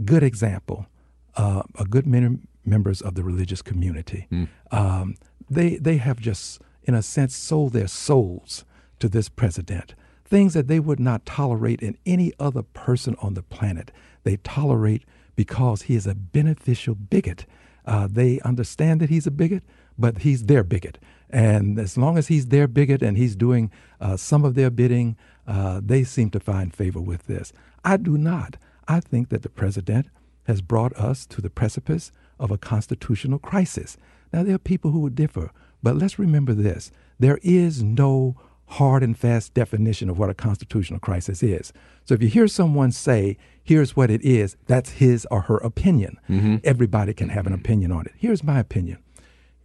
Good example uh, a good many members of the religious community. Mm. Um, they, they have just, in a sense, sold their souls to this president. Things that they would not tolerate in any other person on the planet, they tolerate because he is a beneficial bigot. Uh, they understand that he's a bigot, but he's their bigot. And as long as he's their bigot and he's doing uh, some of their bidding, uh, they seem to find favor with this. I do not. I think that the president has brought us to the precipice of a constitutional crisis. Now, there are people who would differ, but let's remember this there is no hard and fast definition of what a constitutional crisis is. So if you hear someone say, here's what it is, that's his or her opinion. Mm-hmm. Everybody can have an opinion on it. Here's my opinion.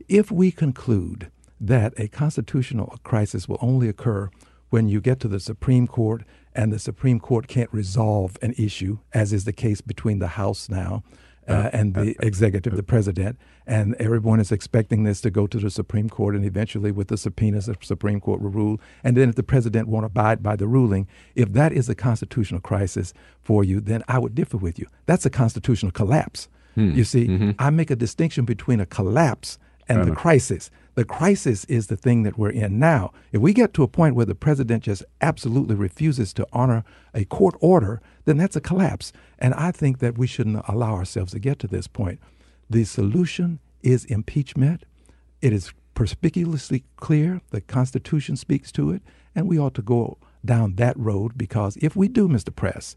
If we conclude that a constitutional crisis will only occur when you get to the Supreme Court and the Supreme Court can't resolve an issue, as is the case between the House now uh, uh and the uh, executive, the president, and everyone is expecting this to go to the Supreme Court, and eventually, with the subpoenas, the Supreme Court will rule. And then, if the president won't abide by the ruling, if that is a constitutional crisis for you, then I would differ with you. That's a constitutional collapse. Hmm. You see, mm-hmm. I make a distinction between a collapse and the crisis. The crisis is the thing that we're in now. If we get to a point where the president just absolutely refuses to honor a court order, then that's a collapse. And I think that we shouldn't allow ourselves to get to this point. The solution is impeachment. It is perspicuously clear. The Constitution speaks to it. And we ought to go down that road because if we do, Mr. Press,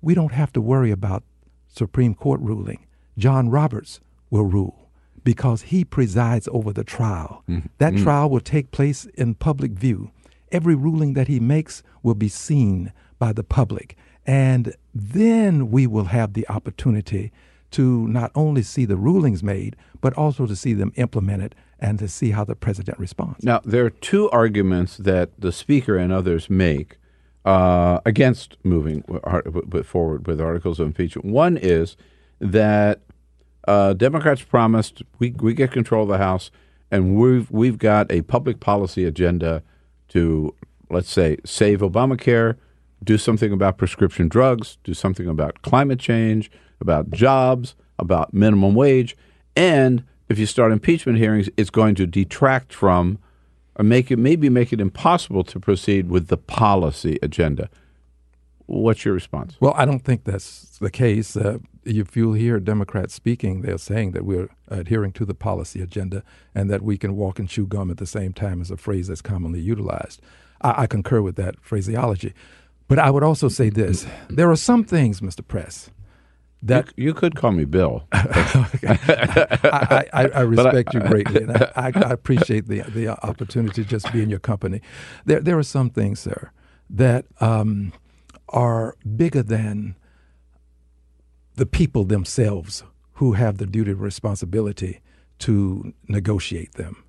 we don't have to worry about Supreme Court ruling. John Roberts will rule because he presides over the trial. Mm-hmm. That mm-hmm. trial will take place in public view. Every ruling that he makes will be seen by the public. And then we will have the opportunity to not only see the rulings made, but also to see them implemented and to see how the president responds. Now, there are two arguments that the speaker and others make uh, against moving forward with articles of impeachment. One is that uh, Democrats promised we we get control of the House, and we've we've got a public policy agenda to let's say save Obamacare, do something about prescription drugs, do something about climate change, about jobs, about minimum wage, and if you start impeachment hearings, it's going to detract from or make it maybe make it impossible to proceed with the policy agenda. What's your response? Well, I don't think that's the case. Uh, if you hear Democrats speaking, they're saying that we're adhering to the policy agenda and that we can walk and chew gum at the same time is a phrase that's commonly utilized. I, I concur with that phraseology. But I would also say this there are some things, Mr. Press, that you, you, could call me Bill. I, I, I, respect I, you greatly, and I, appreciate the the opportunity to just be in your company. There there are some things, sir, that um, are bigger than the people themselves who have the duty and responsibility to negotiate them.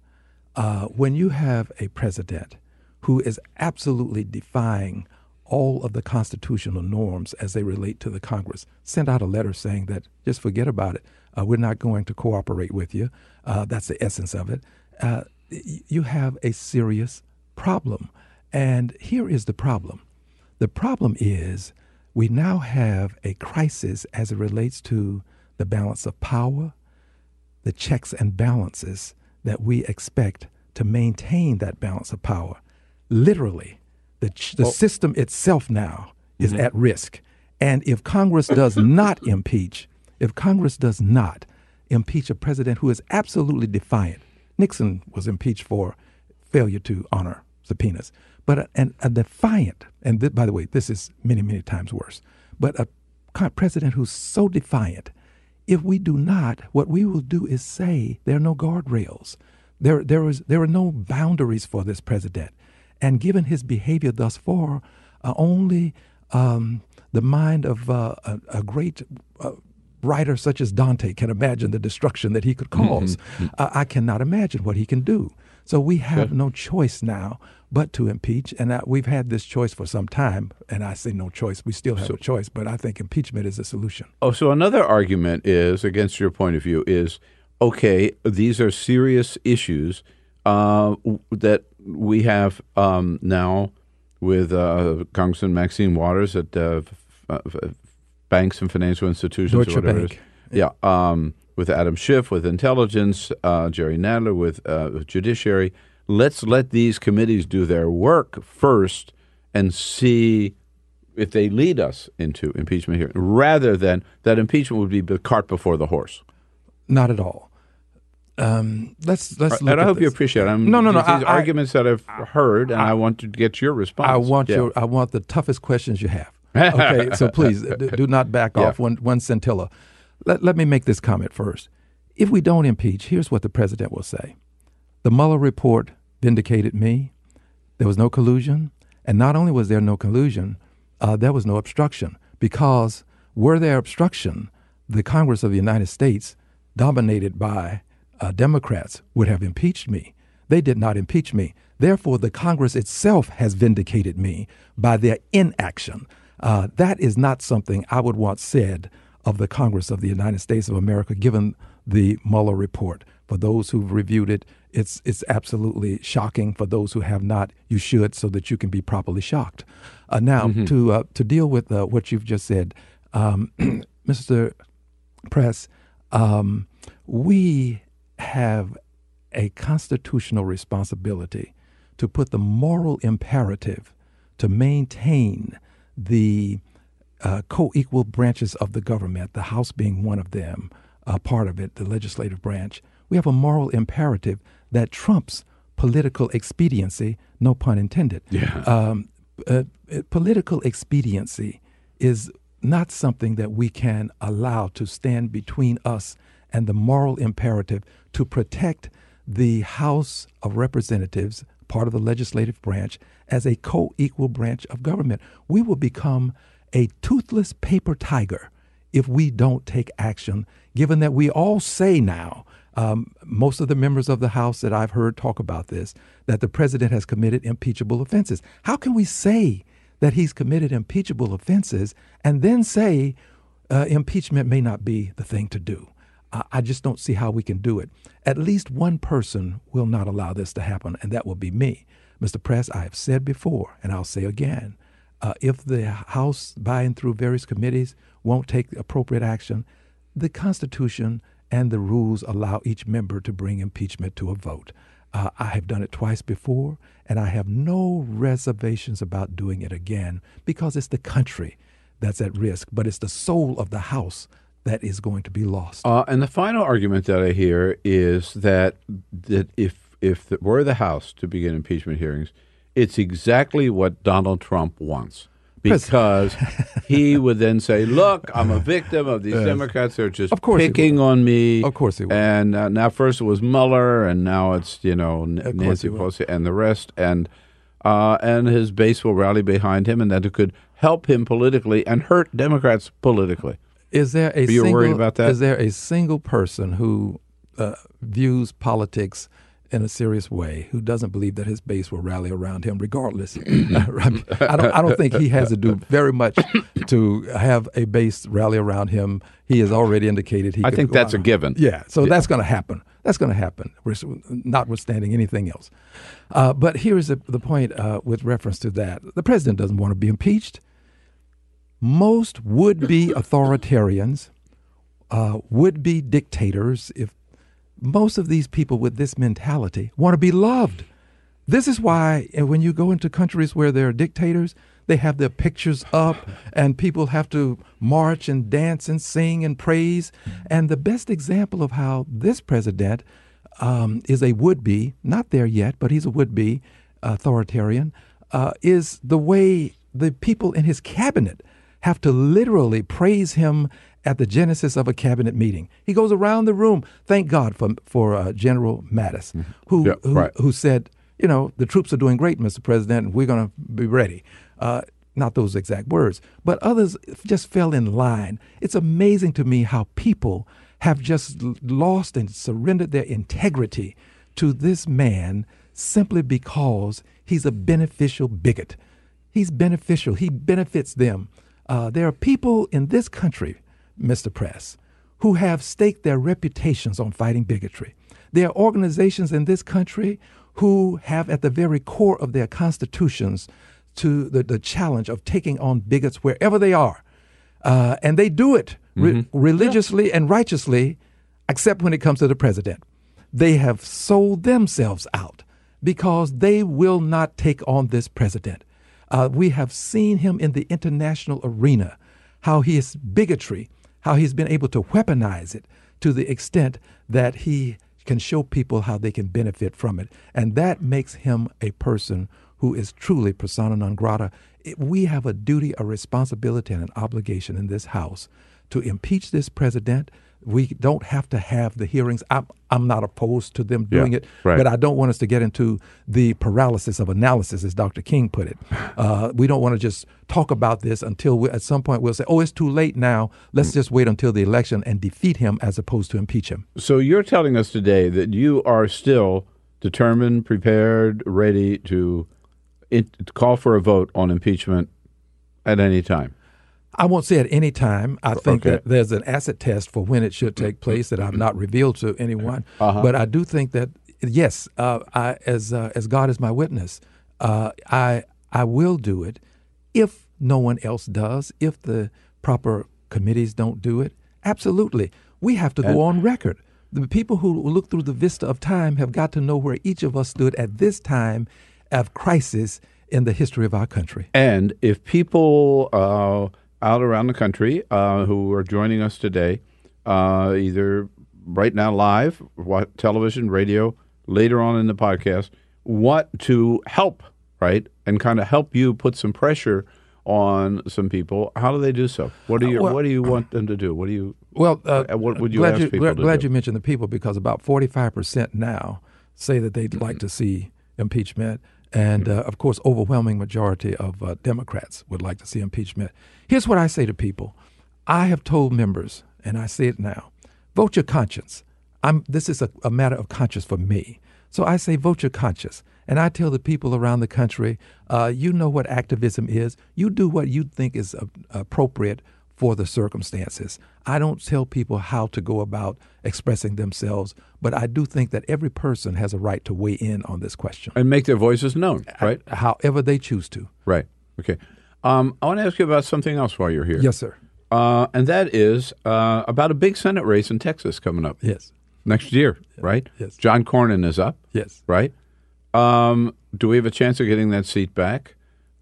Uh, when you have a president who is absolutely defying all of the constitutional norms as they relate to the Congress, sent out a letter saying that just forget about it. Uh, we're not going to cooperate with you. Uh, that's the essence of it. Uh, you have a serious problem. And here is the problem the problem is we now have a crisis as it relates to the balance of power, the checks and balances that we expect to maintain that balance of power. Literally, the, the well, system itself now is mm-hmm. at risk. And if Congress does not impeach, if Congress does not impeach a president who is absolutely defiant, Nixon was impeached for failure to honor subpoenas, but a, a defiant, and th- by the way, this is many, many times worse, but a president who's so defiant, if we do not, what we will do is say there are no guardrails. There, there, is, there are no boundaries for this president. And given his behavior thus far, uh, only um, the mind of uh, a, a, great uh, writer such as Dante can imagine the destruction that he could mm-hmm. because mm-hmm. I cannot imagine what he can do. So we have no choice now but to impeach. And we've had this choice for some time. And I say no choice. We still have so, a choice, but I think impeachment is a solution. Oh, so another argument is, against your point of view, is okay, these are serious issues uh, that we have um, now with uh, Congressman Maxine Waters at uh, f- f- banks and financial institutions. Deutsche Bank. Yeah. Um, with Adam Schiff, with intelligence, uh, Jerry Nadler, with uh, judiciary. Let's let these committees do their work first and see if they lead us into impeachment here, rather than that impeachment would be the cart before the horse. Not at all. Um, let's let's. and I hope this. you appreciate. It. I'm, no, no, no. These I, arguments I, that I've heard, and I, I, want to get your response. I want yeah. your. I want the toughest questions you have. Okay, so please do, do not back yeah. off one one scintilla. Let let me make this comment first. If we don't impeach, here's what the president will say: The Mueller report vindicated me. There was no collusion, and not only was there no collusion, uh, there was no obstruction. Because were there obstruction, the Congress of the United States, dominated by uh, Democrats would have impeached me. They did not impeach me. Therefore, the Congress itself has vindicated me by their inaction. Uh, that is not something I would want said of the Congress of the United States of America, given the Mueller report. For those who've reviewed it, it's it's absolutely shocking. For those who have not, you should, so that you can be properly shocked. Uh, now, mm-hmm. to uh, to deal with uh, what you've just said, um, Mr. Press, um, we have a constitutional responsibility to put the moral imperative to maintain the uh, co equal branches of the government, the House being one of them, a part of it, the legislative branch. We have a moral imperative that trumps political expediency, no pun intended. Yeah. Um, uh, uh political expediency is not something that we can allow to stand between us and the moral imperative to protect the House of Representatives, part of the legislative branch, as a co equal branch of government. We will become a toothless paper tiger if we don't take action, given that we all say now, um, most of the members of the House that I've heard talk about this, that the president has committed impeachable offenses. How can we say that he's committed impeachable offenses and then say uh, impeachment may not be the thing to do. I, I just don't see how we can do it. At least one person will not allow this to happen, and that will be me. Mr. Press, I have said before, and I'll say again uh, if the House, by and through various committees, won't take appropriate action, the Constitution and the rules allow each member to bring impeachment to a vote. Uh, I have done it twice before, and I have no reservations about doing it again because it's the country that's at risk, but it's the soul of the House that is going to be lost. Uh, and the final argument that I hear is that that if if the, were the House to begin impeachment hearings, it's exactly what Donald Trump wants. Because he would then say, "Look, I'm a victim of these Yes. Democrats. They're just Of course picking on me. Of course he would. And uh, now first it was Mueller, and now it's you know Nancy. Pelosi and the rest, and uh, and his base will rally behind him, and that it could help him politically and hurt Democrats politically. Is there a You're single, worried about that? Is there a single person who uh, views politics in a serious way who doesn't believe that his base will rally around him regardless? I, don't. I don't think he has to do very much to have a base rally around him. He has already indicated he. I think that's a given. Yeah. So Yeah. that's going to happen. That's going to happen, notwithstanding anything else. Uh, but here's the, the point uh, with reference to that: the president doesn't want to be impeached most would be authoritarians, uh, would be dictators, if most of these people with this mentality want to be loved. This is why uh, when you go into countries where there are dictators, they have their pictures up and people have to march and dance and sing and praise. And the best example of how this president um, is a would be, not there yet, but he's a would be authoritarian, uh, is the way the people in his cabinet have to literally praise him at the genesis of a cabinet meeting. He goes around the room. Thank God for for uh, General Mattis, who Yeah, who, right. who said, you know, the troops are doing great, Mr. President, and we're going to be ready. Uh, not those exact words, but others just fell in line. It's amazing to me how people have just lost and surrendered their integrity to this man simply because he's a beneficial bigot. He's beneficial. He benefits them. Uh, there are people in this country, Mr. Press, who have staked their reputations on fighting bigotry. There are organizations in this country who have at the very core of their constitutions to the, the challenge of taking on bigots wherever they are. Uh, and they do it re- religiously and righteously, except when it comes to the president. They have sold themselves out because they will not take on this president. Uh, we have seen him in the international arena, how his bigotry, how he's been able to weaponize it to the extent that he can show people how they can benefit from it. And that makes him a person who is truly persona non grata. It- we have a duty, a responsibility, and an obligation in this House to impeach this president. We don't have to have the hearings. I'm, I'm not opposed to them Yeah, doing it, right. but I don't want us to get into the paralysis of analysis, as Dr. King put it. Uh, we don't want to just talk about this until we, at some point we'll say, oh, it's too late now. Let's just wait until the election and defeat him as opposed to impeach him. So you're telling us today that you are still determined, prepared, ready to, it, to call for a vote on impeachment at any time. I won't say at any time. I think Okay. that there's an acid test for when it should take place that I've not revealed to anyone. Uh-huh. But I do think that yes, uh, I, as uh, as God is my witness, uh, I I will do it if no one else does. If the proper committees don't do it, absolutely, we have to And- go on record. The people who look through the vista of time have got to know where each of us stood at this time of crisis in the history of our country. And if people uh, out around the country uh, who are joining us today, uh, either right now live, wa- television, radio, later on in the podcast, want to help, right, and kind of help you put some pressure on some people, how do they do so? What do you Well- What do you want them to do? What do you? Well, uh, what would you glad ask you, people glad, to glad you mentioned the people because about 45% now say that they'd like to see impeachment. And uh, of course, overwhelming majority of uh, Democrats would like to see impeachment. Here's what I say to people I have told members, and I say it now vote your conscience. I'm, this is a, a matter of conscience for me. So I say, vote your conscience. And I tell the people around the country, uh, you know what activism is. You do what you think is uh, appropriate for the circumstances. I don't tell people how to go about expressing themselves, but I do think that every person has a right to weigh in on this question and make their voices known, right? however they choose to. Right. Okay. Um, I want to ask you about something else while you're here. Yes, sir. Uh, and that is uh, about a big Senate race in Texas coming up. Yes. Next year, right? Yes. John Cornyn is up. Yes. Right? Um, do we have a chance of getting that seat back?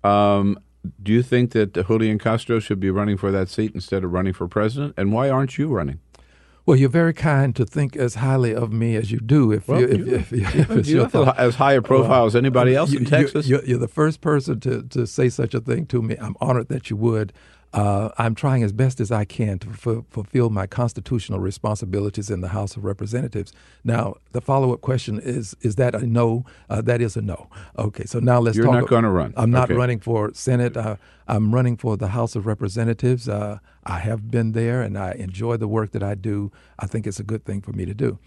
Um, do you think that Julian Castro should be running for that seat instead of running for president? And why aren't you running? Well, you're very kind to think as highly of me as you do. If, Well, you, if, you- if, if, you your have as high a profile as anybody else you- in you- Texas. You're, you're the first person to, to say such a thing to me. I'm honored that you would. Uh, I'm trying as best as I can to f- fulfill my constitutional responsibilities in the House of Representatives. Now, the follow-up question is: Is that a no? Uh, that is a no. Okay, so now let's You're talk. not gonna run. I'm not Okay. running for Senate. Uh, I'm running for the House of Representatives. Uh, I have been there, and I enjoy the work that I do. I think it's a good thing for me to do.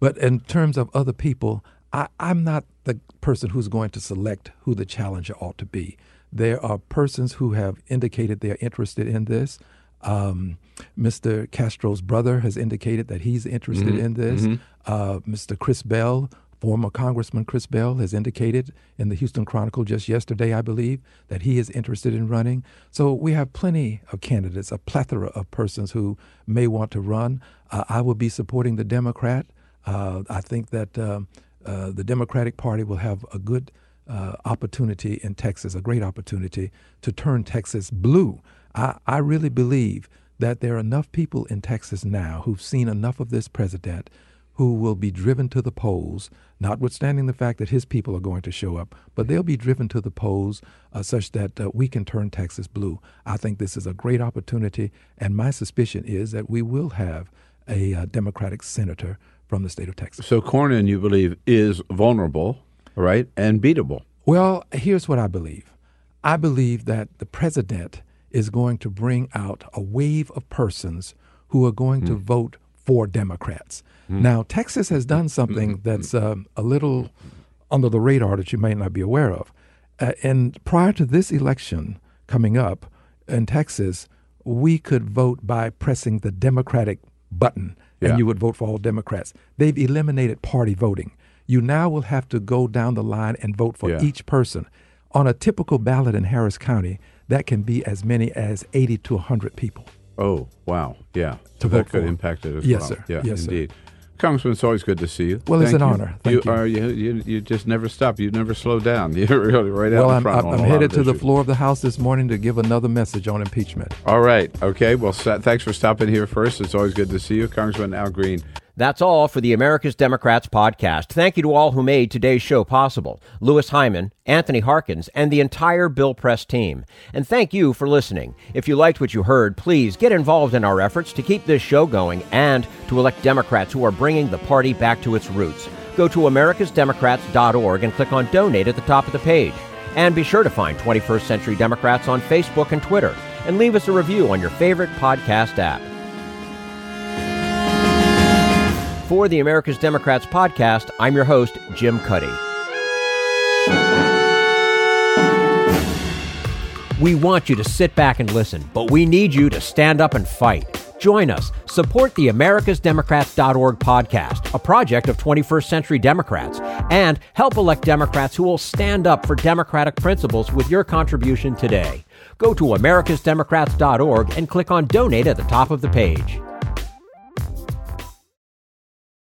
But in terms of other people, I, I'm not the person who's going to select who the challenger ought to be. There are persons who have indicated they're interested in this. Um, Mr. Castro's brother has indicated that he's interested Mhm, in this. mhm. Uh, Mr. Chris Bell, former Congressman Chris Bell, has indicated in the Houston Chronicle just yesterday, I believe, that he is interested in running. So we have plenty of candidates, a plethora of persons who may want to run. Uh, I will be supporting the Democrat. Uh, I think that um, uh, the Democratic Party will have a good uh, opportunity in Texas, a great opportunity to turn Texas blue. I, I really believe that there are enough people in Texas now who've seen enough of this president who will be driven to the polls, notwithstanding the fact that his people are going to show up, but they'll be driven to the polls uh, such that uh, we can turn Texas blue. I think this is a great opportunity, and my suspicion is that we will have a uh, Democratic senator from the state of Texas. So Cornyn, you believe, is vulnerable, right, and beatable. Well, here's what I believe I believe that the president is going to bring out a wave of persons who are going to vote for Democrats. Now, Texas has done something that's um, a little under the radar that you may not be aware of. Uh, and prior to this election coming up in Texas, we could vote by pressing the Democratic button, and Yeah. you would vote for all Democrats. They've eliminated party voting. You now will have to go down the line and vote for Yeah. each person. On a typical ballot in Harris County, that can be as many as 80 to 100 people. Oh, wow. Yeah. To that could for. impact it as Yes, well. sir. Yeah, Yes, sir. indeed. Congressman, it's always good to see you. Well, it's an you. honor. Thank you. Are, you, you. You just never stop. You never slow down. You're really right out well, in I'm, front I'm, on a I'm lot headed to the floor of the House this morning to give another message on impeachment. All right. Okay. Well, thanks for stopping here first. It's always good to see you, Congressman Al Green. That's all for the America's Democrats podcast. Thank you to all who made today's show possible Louis Hyman, Anthony Harkins, and the entire Bill Press team. And thank you for listening. If you liked what you heard, please get involved in our efforts to keep this show going and to elect Democrats who are bringing the party back to its roots. Go to americasdemocrats.org and click on donate at the top of the page. And be sure to find 21st Century Democrats on Facebook and Twitter. And leave us a review on your favorite podcast app. For the America's Democrats podcast, I'm your host, Jim Cuddy. We want you to sit back and listen, but we need you to stand up and fight. Join us. Support the AmericasDemocrats.org podcast, a project of 21st Century Democrats, and help elect Democrats who will stand up for democratic principles with your contribution today. Go to AmericasDemocrats.org and click on Donate at the top of the page.